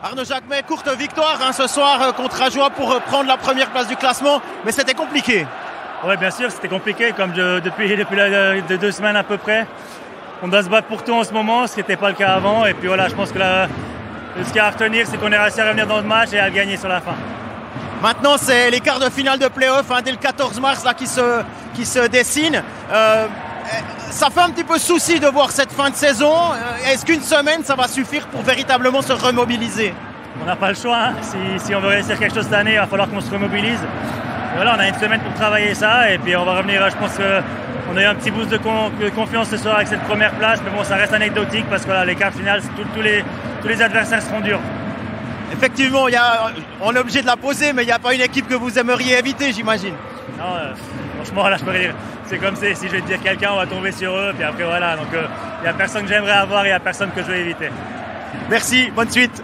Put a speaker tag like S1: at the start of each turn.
S1: Arnaud Jacquemet, courte victoire hein, ce soir euh, contre Ajoie pour euh, prendre la première place du classement, mais c'était compliqué.
S2: Oui, bien sûr, c'était compliqué, comme depuis, depuis de deux semaines à peu près. On doit se battre pour tout en ce moment, ce qui n'était pas le cas avant. Et puis voilà, je pense que ce qu'il y a à retenir, c'est qu'on est réussi à revenir dans le match et à gagner sur la fin.
S1: Maintenant, c'est les quarts de finale de playoff hein, dès le 14 mars là, qui, se, qui se dessinent. Euh, ça fait un petit peu souci de voir cette fin de saison. Euh, est-ce qu'une semaine, ça va suffire pour véritablement se remobiliser?
S2: On n'a pas le choix. Hein. Si, on veut réussir quelque chose cette année, il va falloir qu'on se remobilise. voilà, on a une semaine pour travailler ça et puis on va revenir. Je pense qu'on a eu un petit boost de, confiance ce soir avec cette première place, mais bon, ça reste anecdotique parce que les quarts finales, tous, les, tous les adversaires seront durs.
S1: Effectivement, on est obligé de la poser, mais il n'y a pas une équipe que vous aimeriez éviter, j'imagine.
S2: Non, euh, franchement, là, je peux dire c'est comme si, si je vais dire quelqu'un, on va tomber sur eux. Puis après, voilà. Donc, il euh, n'y a personne que j'aimerais avoir et il n'y a personne que je vais éviter.
S1: Merci, bonne suite.